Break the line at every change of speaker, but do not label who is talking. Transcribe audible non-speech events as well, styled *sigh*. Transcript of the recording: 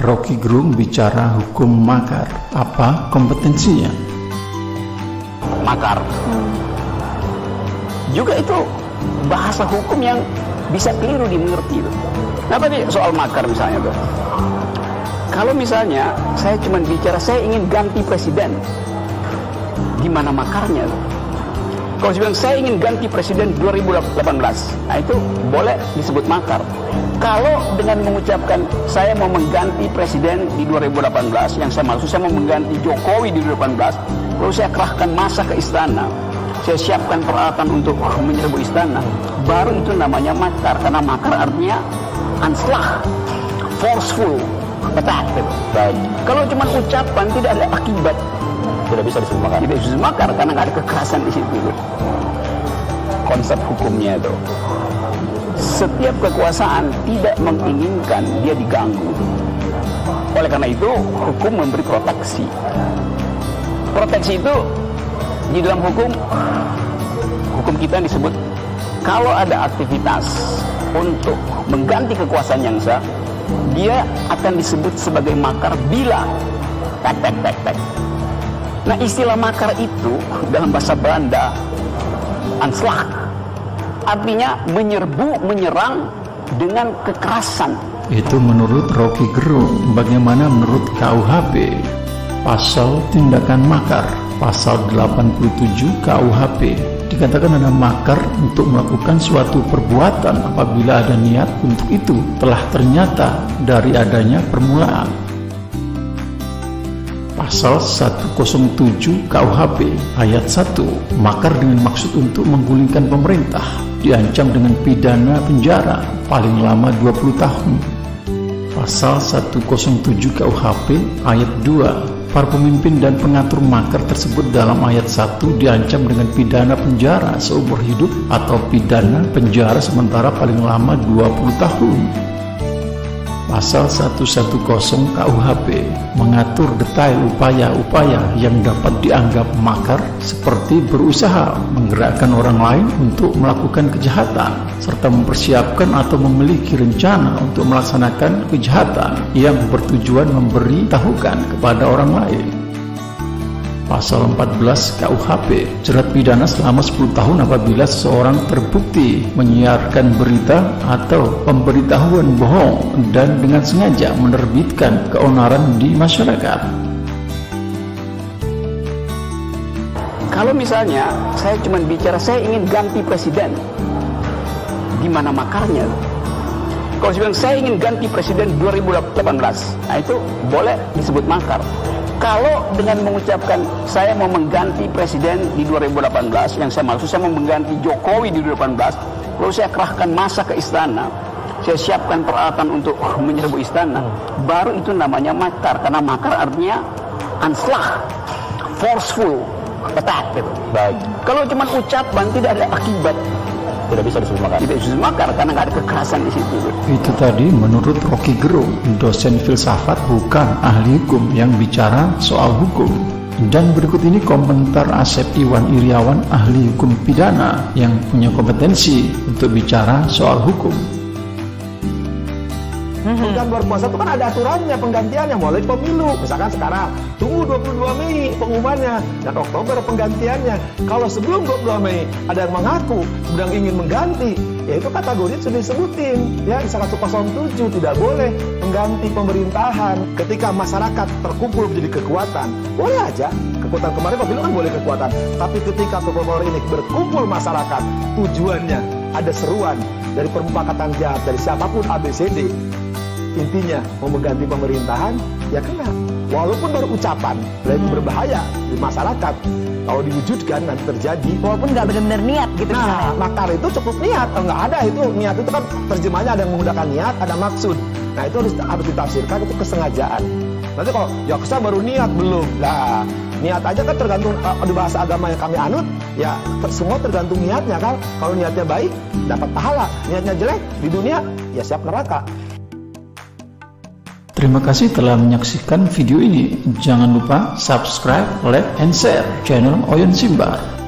Rocky Gerung bicara hukum makar. Apa kompetensinya?
Makar. Juga itu bahasa hukum yang bisa keliru dimengerti itu. Nah tadi soal makar misalnya tuh. Kalau misalnya saya cuma bicara saya ingin ganti presiden, gimana makarnya? Kalau saya bilang saya ingin ganti presiden 2018, nah itu boleh disebut makar. Kalau dengan mengucapkan saya mau mengganti presiden di 2018, yang saya maksud saya mau mengganti Jokowi di 2018, lalu saya kerahkan masa ke istana, saya siapkan peralatan untuk menyerbu istana, baru itu namanya makar, karena makar artinya anslag, forceful, attack. Baik. Kalau cuma ucapan tidak ada akibat,
tidak bisa disebut makar.
Tidak bisa disebut makar karena nggak ada kekerasan di situ. Konsep hukumnya itu setiap kekuasaan tidak menginginkan dia diganggu. Oleh karena itu, hukum memberi proteksi. Proteksi itu di dalam hukum hukum kita disebut kalau ada aktivitas untuk mengganti kekuasaan yang sah, dia akan disebut sebagai makar bila tek tek tek tek. Nah istilah makar itu dalam bahasa Belanda anslag artinya menyerbu, menyerang dengan kekerasan.
Itu menurut Rocky Gerung. Bagaimana menurut KUHP? Pasal tindakan makar, pasal 87 KUHP dikatakan ada makar untuk melakukan suatu perbuatan apabila ada niat untuk itu telah ternyata dari adanya permulaan. Pasal 107 KUHP ayat 1 makar dengan maksud untuk menggulingkan pemerintah diancam dengan pidana penjara paling lama 20 tahun. Pasal 107 KUHP ayat 2 Para pemimpin dan pengatur makar tersebut dalam ayat 1 diancam dengan pidana penjara seumur hidup atau pidana penjara sementara paling lama 20 tahun. Pasal 110 KUHP mengatur detail upaya-upaya yang dapat dianggap makar seperti berusaha menggerakkan orang lain untuk melakukan kejahatan serta mempersiapkan atau memiliki rencana untuk melaksanakan kejahatan yang bertujuan memberi tahukan kepada orang lain. Pasal 14 KUHP jerat pidana selama 10 tahun apabila seseorang terbukti menyiarkan berita atau pemberitahuan bohong dan dengan sengaja menerbitkan keonaran di masyarakat.
Kalau misalnya saya cuma bicara saya ingin ganti presiden, gimana makarnya? Kalau saya saya ingin ganti presiden 2018, nah itu boleh disebut makar. Kalau dengan mengucapkan saya mau mengganti presiden di 2018, yang saya maksud saya mau mengganti Jokowi di 2018, lalu saya kerahkan masa ke istana, saya siapkan peralatan untuk *laughs* menyerbu istana, baru itu namanya makar, karena makar artinya anslag, forceful, attack. Gitu.
Baik.
Kalau cuma ucapan tidak ada akibat,
tidak bisa disebut makar.
Tidak bisa disebut makar karena nggak ada kekerasan di situ.
Itu tadi menurut Rocky Gerung, dosen filsafat bukan ahli hukum yang bicara soal hukum. Dan berikut ini komentar Asep Iwan Iriawan, ahli hukum pidana yang punya kompetensi untuk bicara soal hukum.
Bukan berpuasa itu kan ada aturannya penggantiannya. Mulai pemilu. Misalkan sekarang. Tunggu 22 Mei pengumumannya. Dan Oktober penggantiannya. Kalau sebelum 22 Mei ada yang mengaku sedang ingin mengganti, ya itu kategori sudah disebutin ya di 107 tidak boleh mengganti pemerintahan ketika masyarakat terkumpul menjadi kekuatan. Boleh aja. Kekuatan kemarin pemilu kan boleh kekuatan, tapi ketika power ini berkumpul masyarakat tujuannya ada seruan dari permufakatan jahat dari siapa pun ABCD intinya mau mengganti pemerintahan ya kena. Walaupun baru ucapan itu hmm. berbahaya di masyarakat. Kalau diwujudkan nanti terjadi.
Walaupun nggak benar-benar niat gitu.
Nah
misalnya.
makar itu cukup niat. Kalau nggak ada itu niat. Itu kan terjemahnya ada yang menggunakan niat ada maksud. Nah itu harus, harus ditafsirkan itu kesengajaan. Nanti kalau ya kesah baru niat belum. Lah niat aja kan tergantung uh, di bahasa agama yang kami anut ya ter, semua tergantung niatnya kan. Kalau niatnya baik dapat pahala. Niatnya jelek di dunia ya siap neraka
Terima kasih telah menyaksikan video ini. Jangan lupa subscribe, like, and share channel Oyon Simbar.